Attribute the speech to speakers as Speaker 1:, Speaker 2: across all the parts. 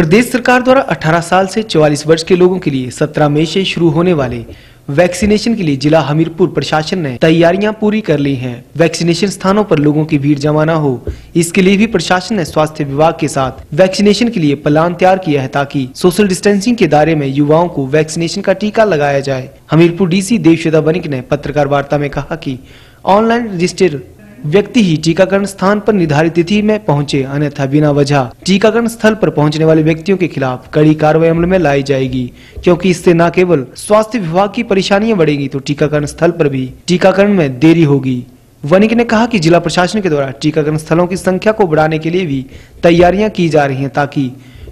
Speaker 1: प्रदेश सरकार द्वारा 18 साल से 44 वर्ष के लोगों के लिए 17 मई से शुरू होने वाले वैक्सीनेशन के लिए जिला हमीरपुर प्रशासन ने तैयारियाँ पूरी कर ली हैं। वैक्सीनेशन स्थानों पर लोगों की भीड़ जमा न हो, इसके लिए भी प्रशासन ने स्वास्थ्य विभाग के साथ वैक्सीनेशन के लिए प्लान तैयार किया है ताकि सोशल डिस्टेंसिंग के दायरे में युवाओं को वैक्सीनेशन का टीका लगाया जाए हमीरपुर डीसी देवश्वेता बनिक ने पत्रकार वार्ता में कहा की ऑनलाइन रजिस्टर व्यक्ति ही टीकाकरण स्थान पर निर्धारित तिथि में पहुँचे, अन्यथा बिना वजह टीकाकरण स्थल पर पहुँचने वाले व्यक्तियों के खिलाफ कड़ी कार्रवाई अमल में लाई जाएगी। क्योंकि इससे न केवल स्वास्थ्य विभाग की परेशानियाँ बढ़ेगी तो टीकाकरण स्थल पर भी टीकाकरण में देरी होगी। वनिक ने कहा कि जिला प्रशासन के द्वारा टीकाकरण स्थलों की संख्या को बढ़ाने के लिए भी तैयारियाँ की जा रही हैं ताकि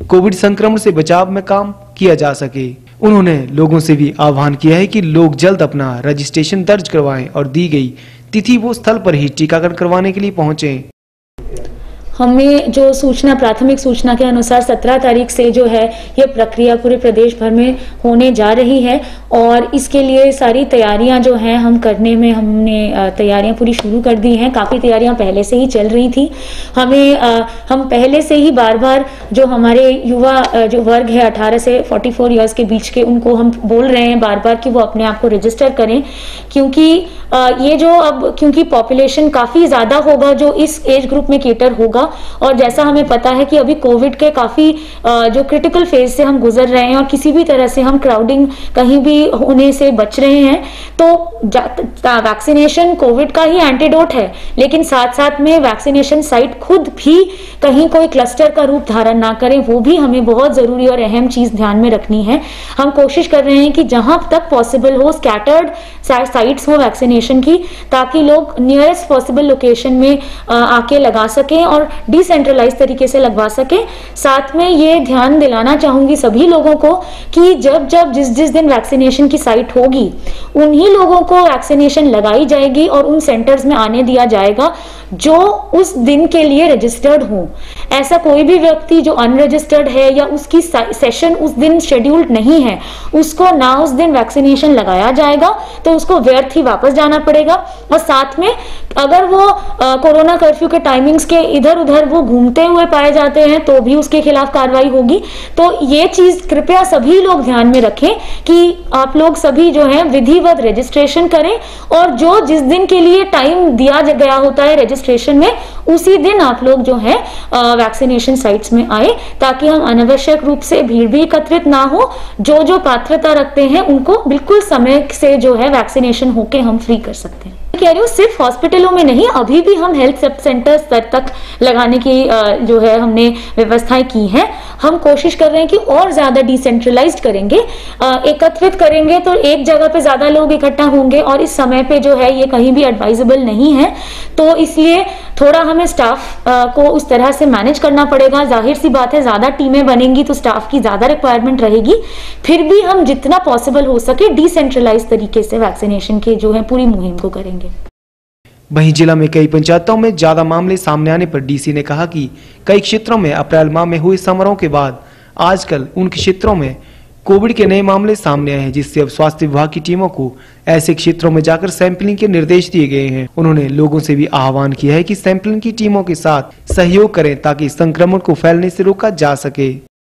Speaker 1: कोविड संक्रमण से बचाव में काम किया जा सके। उन्होंने लोगों से भी आह्वान किया है कि लोग जल्द अपना रजिस्ट्रेशन दर्ज करवाएँ और दी गई तिथि वो स्थल पर ही टीकाकरण करवाने के लिए पहुँचे।
Speaker 2: हमें जो सूचना, प्राथमिक सूचना के अनुसार 17 तारीख से जो है, ये प्रक्रिया पूरे प्रदेश भर में होने जा रही है। और इसके लिए सारी तैयारियाँ जो हैं हम करने में हमने तैयारियाँ पूरी शुरू कर दी हैं। काफ़ी तैयारियाँ पहले से ही चल रही थी। हमें हम पहले से ही बार बार जो हमारे युवा जो वर्ग है 18 से 44 इयर्स के बीच के, उनको हम बोल रहे हैं बार बार कि वो अपने आप को रजिस्टर करें। क्योंकि ये जो अब, क्योंकि पॉपुलेशन काफ़ी ज़्यादा होगा जो इस एज ग्रुप में केटर होगा और जैसा हमें पता है कि अभी कोविड के काफ़ी जो क्रिटिकल फ़ेज़ से हम गुजर रहे हैं और किसी भी तरह से हम क्राउडिंग कहीं भी होने से बच रहे हैं तो वैक्सीनेशन कोविड का ही एंटीडोट है, लेकिन साथ साथ में वैक्सीनेशन साइट खुद भी कहीं कोई क्लस्टर का रूप धारण ना करें, वो भी हमें बहुत ज़रूरी और अहम चीज़ ध्यान में रखनी है। हम कोशिश कर रहे हैं कि जहाँ तक पॉसिबल हो स्कैटर्ड साइट्स हो वैक्सीनेशन की, ताकि लोग नियरेस्ट पॉसिबल लोकेशन में आके लगा सकें और डिसेंट्रलाइज तरीके से लगवा सकें। साथ में ये ध्यान दिलाना चाहूँगी सभी लोगों को कि जब जब जिस जिस दिन वैक्सीनेशन की साइट होगी। उन्हीं लोगों को वैक्सीनेशन लगाई जाएगी और उन सेंटर्स में आने दिया जाएगा जो उस दिन के लिए रजिस्टर्ड हो। ऐसा कोई भी व्यक्ति जो अनरजिस्टर्ड है या उसकी सेशन उस दिन शेड्यूल्ड नहीं है, उसको ना उस दिन वैक्सीनेशन लगाया जाएगा तो उसको व्यर्थ ही वापस जाना पड़ेगा। और साथ में, अगर वो कोरोना कर्फ्यू के टाइमिंग्स के इधर उधर वो घूमते हुए पाए जाते हैं तो भी उसके खिलाफ कार्रवाई होगी। तो ये चीज़ कृपया सभी लोग ध्यान में रखें कि आप लोग सभी जो है, विधिवत रजिस्ट्रेशन करें और जो जिस दिन के लिए टाइम दिया गया होता है रजिस्ट्रेशन में, उसी दिन आप लोग जो है वैक्सीनेशन साइट्स में आए ताकि हम अनावश्यक रूप से भीड़ भी एकत्रित ना हो। जो जो पात्रता रखते हैं, उनको बिल्कुल समय से जो है वैक्सीनेशन होके हम फ्री कर सकते हैं। कह रही हूँ, सिर्फ़ हॉस्पिटलों में नहीं, अभी भी हम हेल्थ सब सेंटर स्तर तक लगाने की जो है हमने व्यवस्थाएँ की हैं। हम कोशिश कर रहे हैं कि और ज़्यादा डिसेंट्रलाइज करेंगे। एकत्रित करेंगे तो एक जगह पे ज़्यादा लोग इकट्ठा होंगे और इस समय पे जो है ये कहीं भी एडवाइजेबल नहीं है। तो इसलिए थोड़ा हमें स्टाफ को उस तरह से मैनेज करना पड़ेगा। ज़ाहिर सी बात है, ज़्यादा टीमें बनेंगी तो स्टाफ की ज़्यादा रिक्वायरमेंट रहेगी। फिर भी हम जितना पॉसिबल हो सके डिसेंट्रलाइज तरीके से वैक्सीनेशन के जो है, पूरी मुहिम को करेंगे।
Speaker 1: वहीं जिला में कई पंचायतों में ज़्यादा मामले सामने आने पर डीसी ने कहा कि कई क्षेत्रों में अप्रैल माह में हुए समारोह के बाद आजकल उन क्षेत्रों में कोविड के नए मामले सामने आए हैं, जिससे अब स्वास्थ्य विभाग की टीमों को ऐसे क्षेत्रों में जाकर सैंपलिंग के निर्देश दिए गए हैं। उन्होंने लोगों से भी आह्वान किया है कि सैंपलिंग की टीमों के साथ सहयोग करें, ताकि संक्रमण को फैलने से रोका जा सके।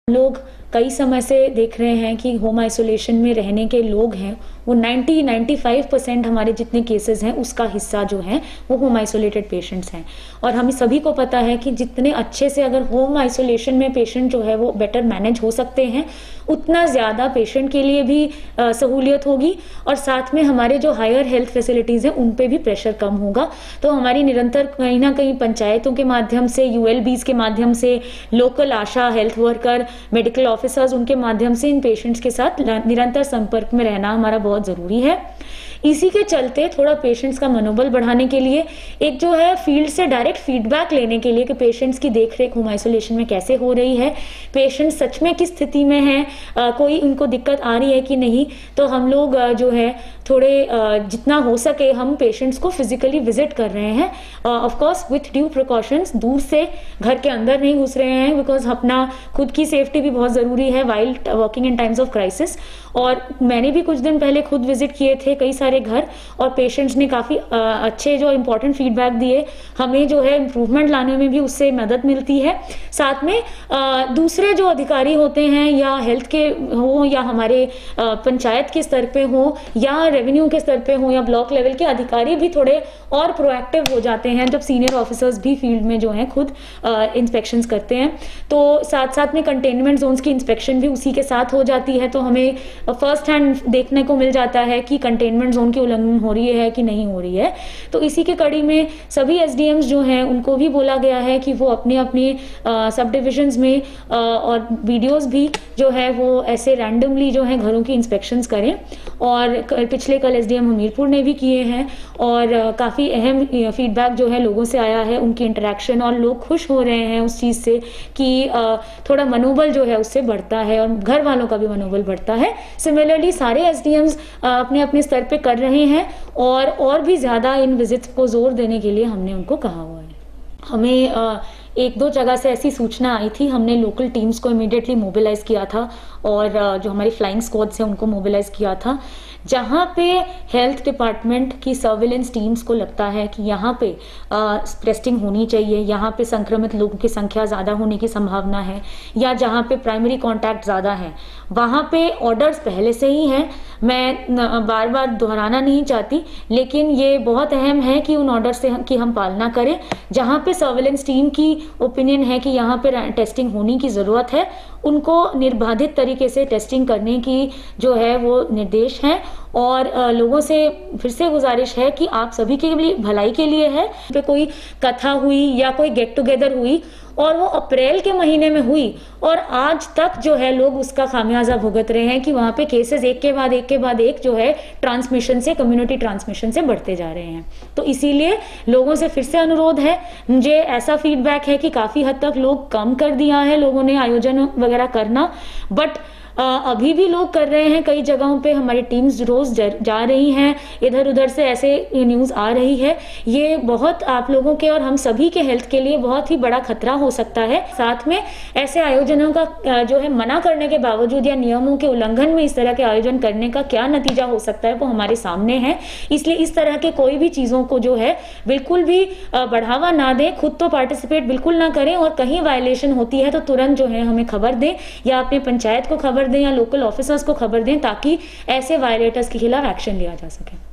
Speaker 2: लोग कई समय से देख रहे हैं कि होम आइसोलेशन में रहने के लोग हैं, वो 90 95 परसेंट हमारे जितने केसेस हैं, उसका हिस्सा जो है, वो होम आइसोलेटेड पेशेंट्स हैं। और हमें सभी को पता है कि जितने अच्छे से अगर होम आइसोलेशन में पेशेंट जो है वो बेटर मैनेज हो सकते हैं, उतना ज़्यादा पेशेंट के लिए भी सहूलियत होगी और साथ में हमारे जो हायर हेल्थ फैसिलिटीज़ हैं, उन पर भी प्रेशर कम होगा। तो हमारी निरंतर कहीं ना कहीं पंचायतों के माध्यम से यू के माध्यम से local ASHA health worker medical officers उनके माध्यम से इन पेशेंट्स के साथ निरंतर संपर्क में रहना हमारा बहुत ज़रूरी है। इसी के चलते थोड़ा पेशेंट्स का मनोबल बढ़ाने के लिए एक जो है फ़ील्ड से डायरेक्ट फीडबैक लेने के लिए कि पेशेंट्स की देख रेख होम आइसोलेशन में कैसे हो रही है पेशेंट सच में किस स्थिति में है आ, कोई उनको दिक्कत आ रही है कि नहीं तो हम लोग जो है थोड़े जितना हो सके हम पेशेंट्स को फिजिकली विज़िट कर रहे हैं। ऑफकोर्स विथ ड्यू प्रिकॉशंस दूर से घर के अंदर नहीं घुस रहे हैं बिकॉज़ अपना खुद की सेफ्टी भी बहुत ज़रूरी है while working in times of crisis और मैंने भी कुछ दिन पहले खुद विज़िट किए थे कई सारे सारे घर और पेशेंट्स ने काफ़ी अच्छे जो इम्पोर्टेंट फीडबैक दिए। हमें जो है इम्प्रूवमेंट लाने में भी उससे मदद मिलती है। साथ में अ, दूसरे जो अधिकारी होते हैं या हेल्थ के हो या हमारे पंचायत के स्तर पे हो या रेवेन्यू के स्तर पे हो या ब्लॉक लेवल के अधिकारी भी थोड़े और प्रोएक्टिव हो जाते हैं जब सीनियर ऑफिसर्स भी फ़ील्ड में जो हैं खुद इंस्पेक्शंस करते हैं। तो साथ साथ में कंटेनमेंट जोन्स की इंस्पेक्शन भी उसी के साथ हो जाती है। तो हमें फ़र्स्ट हैंड देखने को मिल जाता है कि कंटेनमेंट जोन की उल्लंघन हो रही है कि नहीं हो रही है। तो इसी के कड़ी में सभी एस जो हैं उनको भी बोला गया है कि वो अपने अपने सब डिविजन्स में अ, और वीडियोस भी जो है वो ऐसे रैंडमली जो है घरों की इंस्पेक्शंस करें। और पिछले कल एस हमीरपुर ने भी किए हैं और काफ़ी अहम फीडबैक जो है लोगों से आया है उनकी इंटरेक्शन और लोग खुश हो रहे हैं उस चीज़ से कि थोड़ा मनोबल जो है उससे बढ़ता है और घर वालों का भी मनोबल बढ़ता है। सिमिलरली सारे एस अपने अपने स्तर पे कर रहे हैं और और भी ज़्यादा इन विजिट्स को ज़ोर देने के लिए हमने उनको कहा हुआ है। हमें एक दो जगह से ऐसी सूचना आई थी, हमने लोकल टीम्स को इमीडिएटली मोबिलाइज किया था और जो हमारी फ्लाइंग स्क्वाड्स हैं उनको मोबिलाइज किया था, जहाँ पे हेल्थ डिपार्टमेंट की सर्विलेंस टीम्स को लगता है कि यहाँ पे टेस्टिंग होनी चाहिए, यहाँ पे संक्रमित लोगों की संख्या ज़्यादा होने की संभावना है, या जहाँ पे प्राइमरी कांटेक्ट ज़्यादा है। वहाँ पे ऑर्डर्स पहले से ही हैं, मैं बार बार दोहराना नहीं चाहती, लेकिन ये बहुत अहम है कि उन ऑर्डर से हम- की हम पालना करें, जहाँ पे सर्विलेंस टीम की ओपिनियन है कि यहाँ पर टेस्टिंग होने की ज़रूरत है। उनको निर्बाधित तरीके से टेस्टिंग करने की जो है वो निर्देश हैं। और लोगों से फिर से गुजारिश है कि आप सभी के लिए भलाई के लिए है। पे कोई कथा हुई या कोई गेट टुगेदर हुई और वो अप्रैल के महीने में हुई और आज तक जो है लोग उसका खामियाजा भुगत रहे हैं कि वहाँ पे केसेस एक के बाद एक के बाद एक जो है ट्रांसमिशन से कम्युनिटी ट्रांसमिशन से बढ़ते जा रहे हैं। तो इसीलिए लोगों से फिर से अनुरोध है। मुझे ऐसा फीडबैक है कि काफ़ी हद तक लोग कम कर दिया है लोगों ने आयोजन वगैरह करना बट अभी भी लोग कर रहे हैं, कई जगहों पे हमारी टीम्स रोज जा- रही हैं इधर उधर से ऐसे न्यूज़ आ रही है। ये बहुत आप लोगों के और हम सभी के हेल्थ के लिए बहुत ही बड़ा खतरा हो सकता है। साथ में ऐसे आयोजनों का जो है मना करने के बावजूद या नियमों के उल्लंघन में इस तरह के आयोजन करने का क्या नतीजा हो सकता है, वो हमारे सामने है। इसलिए इस तरह के कोई भी चीज़ों को जो है बिल्कुल भी बढ़ावा ना दें, खुद तो पार्टिसिपेट बिल्कुल ना करें और कहीं वायलेशन होती है तो तुरंत जो है हमें खबर दें या अपने पंचायत को खबर दें या लोकल ऑफिसर्स को खबर दें ताकि ऐसे वायलेटर्स के खिलाफ एक्शन लिया जा सके।